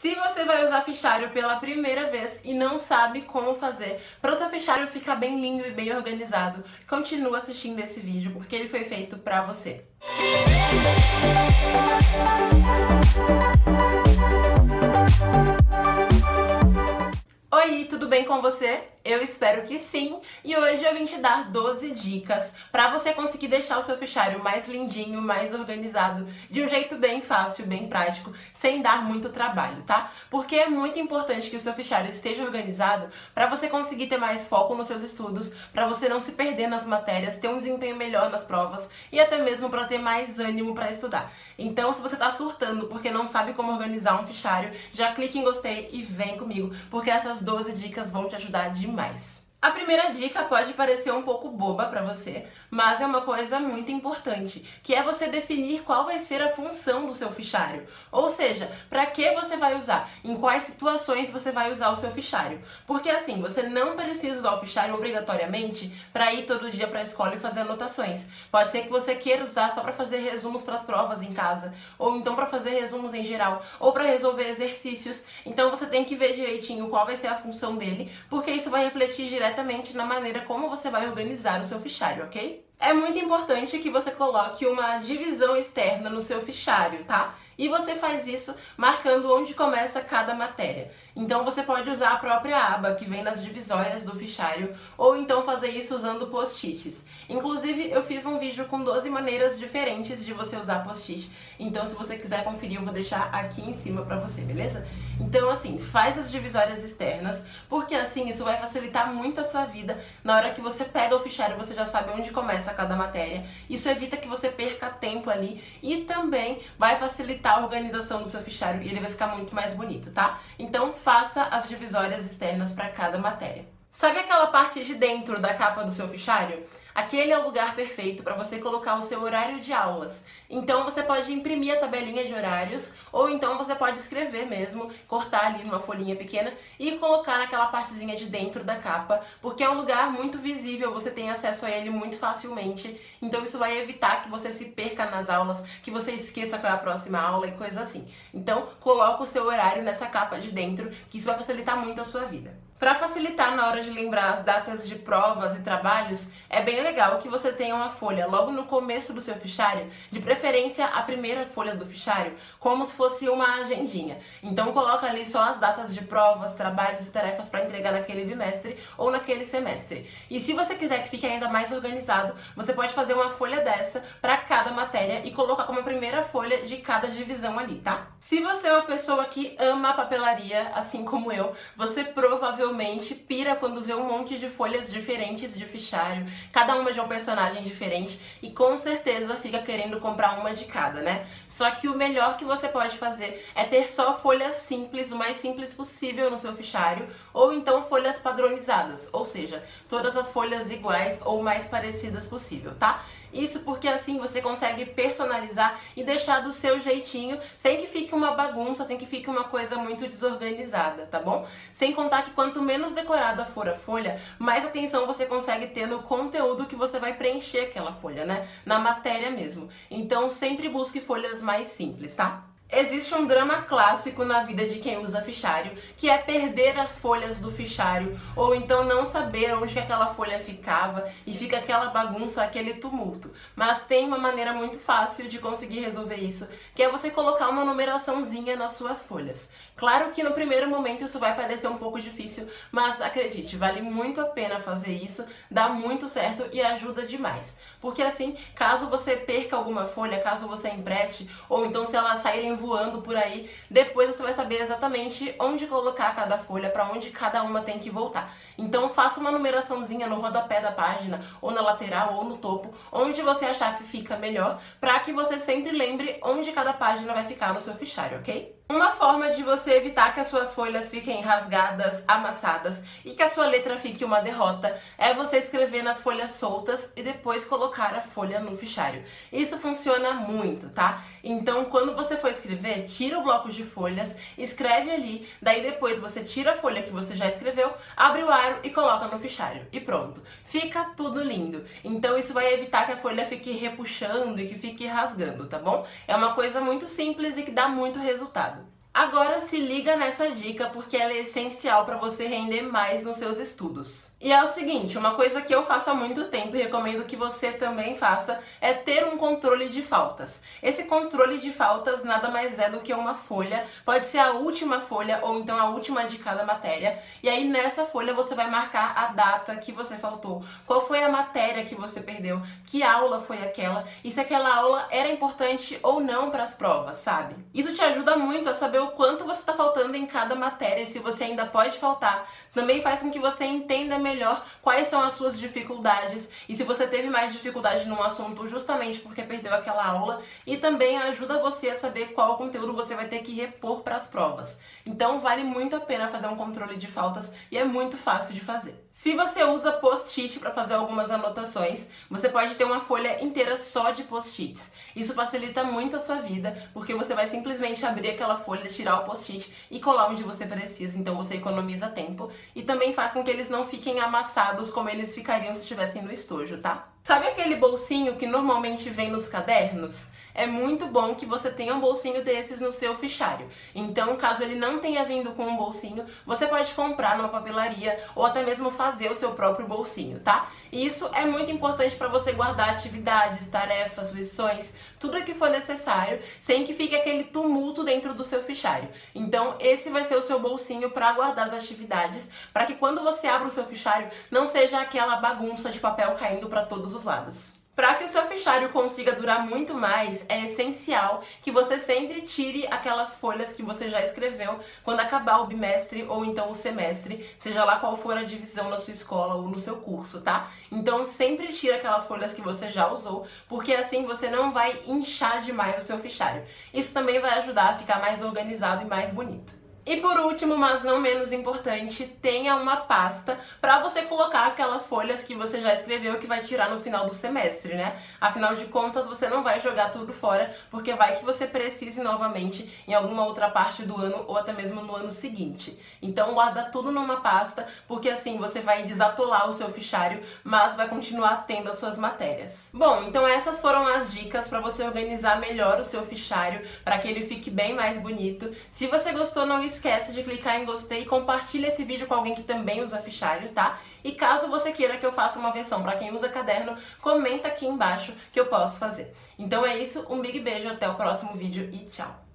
Se você vai usar fichário pela primeira vez e não sabe como fazer para o seu fichário ficar bem lindo e bem organizado, continua assistindo esse vídeo porque ele foi feito para você. Oi, tudo bem com você? Eu espero que sim, e hoje eu vim te dar 12 dicas para você conseguir deixar o seu fichário mais lindinho, mais organizado, de um jeito bem fácil, bem prático, sem dar muito trabalho, tá? Porque é muito importante que o seu fichário esteja organizado para você conseguir ter mais foco nos seus estudos, para você não se perder nas matérias, ter um desempenho melhor nas provas e até mesmo para ter mais ânimo para estudar. Então, se você tá surtando porque não sabe como organizar um fichário, já clique em gostei e vem comigo, porque essas 12 dicas vão te ajudar demais demais. A primeira dica pode parecer um pouco boba para você, mas é uma coisa muito importante, que é você definir qual vai ser a função do seu fichário. Ou seja, para que você vai usar, em quais situações você vai usar o seu fichário. Porque assim, você não precisa usar o fichário obrigatoriamente para ir todo dia para a escola e fazer anotações. Pode ser que você queira usar só para fazer resumos para as provas em casa, ou então para fazer resumos em geral, ou para resolver exercícios. Então você tem que ver direitinho qual vai ser a função dele, porque isso vai refletir diretamente diretamente na maneira como você vai organizar o seu fichário, ok? É muito importante que você coloque uma divisão externa no seu fichário, tá? E você faz isso marcando onde começa cada matéria. Então você pode usar a própria aba que vem nas divisórias do fichário, ou então fazer isso usando post-its. Inclusive, eu fiz um vídeo com 12 maneiras diferentes de você usar post-it. Então, se você quiser conferir, eu vou deixar aqui em cima pra você, beleza? Então, assim, faz as divisórias externas, porque assim isso vai facilitar muito a sua vida. Na hora que você pega o fichário, você já sabe onde começa cada matéria. Isso evita que você perca tempo ali e também vai facilitar a organização do seu fichário e ele vai ficar muito mais bonito, tá? Então faça as divisórias externas para cada matéria. Sabe aquela parte de dentro da capa do seu fichário? Aquele é o lugar perfeito para você colocar o seu horário de aulas. Então você pode imprimir a tabelinha de horários ou então você pode escrever mesmo, cortar ali numa folhinha pequena e colocar naquela partezinha de dentro da capa, porque é um lugar muito visível, você tem acesso a ele muito facilmente. Então isso vai evitar que você se perca nas aulas, que você esqueça qual é a próxima aula e coisa assim. Então coloca o seu horário nessa capa de dentro, que isso vai facilitar muito a sua vida. Para facilitar na hora de lembrar as datas de provas e trabalhos, é bem legal que você tenha uma folha logo no começo do seu fichário, de preferência a primeira folha do fichário, como se fosse uma agendinha. Então coloca ali só as datas de provas, trabalhos e tarefas para entregar naquele bimestre ou naquele semestre. E se você quiser que fique ainda mais organizado, você pode fazer uma folha dessa para cada matéria e colocar como primeira folha de cada divisão ali, tá? Se você é uma pessoa que ama a papelaria, assim como eu, você provavelmente pira quando vê um monte de folhas diferentes de fichário, cada uma de um personagem diferente, e com certeza fica querendo comprar uma de cada, né? Só que o melhor que você pode fazer é ter só folhas simples, o mais simples possível no seu fichário, ou então folhas padronizadas, ou seja, todas as folhas iguais ou mais parecidas possível, tá? Isso porque assim você consegue personalizar e deixar do seu jeitinho, sem que fique uma bagunça, sem que fique uma coisa muito desorganizada, tá bom? Sem contar que quanto menos decorada for a folha, mais atenção você consegue ter no conteúdo que você vai preencher aquela folha, né? Na matéria mesmo. Então sempre busque folhas mais simples, tá? Existe um drama clássico na vida de quem usa fichário, que é perder as folhas do fichário, ou então não saber onde aquela folha ficava e fica aquela bagunça, aquele tumulto. Mas tem uma maneira muito fácil de conseguir resolver isso, que é você colocar uma numeraçãozinha nas suas folhas. Claro que no primeiro momento isso vai parecer um pouco difícil, mas acredite, vale muito a pena fazer isso, dá muito certo e ajuda demais. Porque assim, caso você perca alguma folha, caso você empreste, ou então se elas saírem voando por aí, depois você vai saber exatamente onde colocar cada folha, para onde cada uma tem que voltar. Então faça uma numeraçãozinha no rodapé da página, ou na lateral, ou no topo, onde você achar que fica melhor, para que você sempre lembre onde cada página vai ficar no seu fichário, ok? Uma forma de você evitar que as suas folhas fiquem rasgadas, amassadas e que a sua letra fique uma derrota é você escrever nas folhas soltas e depois colocar a folha no fichário. Isso funciona muito, tá? Então, quando você for escrever, tira o bloco de folhas, escreve ali, daí depois você tira a folha que você já escreveu, abre o aro e coloca no fichário. E pronto. Fica tudo lindo. Então, isso vai evitar que a folha fique repuxando e que fique rasgando, tá bom? É uma coisa muito simples e que dá muito resultado. Agora se liga nessa dica porque ela é essencial para você render mais nos seus estudos. E é o seguinte, uma coisa que eu faço há muito tempo e recomendo que você também faça é ter um controle de faltas. Esse controle de faltas nada mais é do que uma folha, pode ser a última folha ou então a última de cada matéria. E aí nessa folha você vai marcar a data que você faltou, qual foi a matéria que você perdeu, que aula foi aquela e se aquela aula era importante ou não para as provas, sabe? Isso te ajuda muito a saber o quanto você está faltando em cada matéria e se você ainda pode faltar. Também faz com que você entenda melhor quais são as suas dificuldades e se você teve mais dificuldade num assunto justamente porque perdeu aquela aula e também ajuda você a saber qual conteúdo você vai ter que repor para as provas. Então vale muito a pena fazer um controle de faltas e é muito fácil de fazer. Se você usa post-it para fazer algumas anotações, você pode ter uma folha inteira só de post-its. Isso facilita muito a sua vida, porque você vai simplesmente abrir aquela folha, tirar o post-it e colar onde você precisa, então você economiza tempo e também faz com que eles não fiquem amassados como eles ficariam se estivessem no estojo, tá? Sabe aquele bolsinho que normalmente vem nos cadernos? É muito bom que você tenha um bolsinho desses no seu fichário. Então, caso ele não tenha vindo com um bolsinho, você pode comprar numa papelaria ou até mesmo fazer o seu próprio bolsinho, tá? E isso é muito importante para você guardar atividades, tarefas, lições, tudo o que for necessário, sem que fique aquele tumulto dentro do seu fichário. Então, esse vai ser o seu bolsinho para guardar as atividades, para que quando você abra o seu fichário, não seja aquela bagunça de papel caindo para todos todos os lados. Para que o seu fichário consiga durar muito mais, é essencial que você sempre tire aquelas folhas que você já escreveu quando acabar o bimestre ou então o semestre, seja lá qual for a divisão na sua escola ou no seu curso, tá? Então sempre tire aquelas folhas que você já usou, porque assim você não vai inchar demais o seu fichário. Isso também vai ajudar a ficar mais organizado e mais bonito. E por último, mas não menos importante, tenha uma pasta para você colocar aquelas folhas que você já escreveu que vai tirar no final do semestre, né? Afinal de contas, você não vai jogar tudo fora, porque vai que você precise novamente em alguma outra parte do ano ou até mesmo no ano seguinte. Então, guarda tudo numa pasta, porque assim você vai desatolar o seu fichário, mas vai continuar tendo as suas matérias. Bom, então essas foram as dicas para você organizar melhor o seu fichário, para que ele fique bem mais bonito. Se você gostou, não esquece de clicar em gostei e compartilha esse vídeo com alguém que também usa fichário, tá? E caso você queira que eu faça uma versão para quem usa caderno, comenta aqui embaixo que eu posso fazer. Então é isso, um big beijo, até o próximo vídeo e tchau!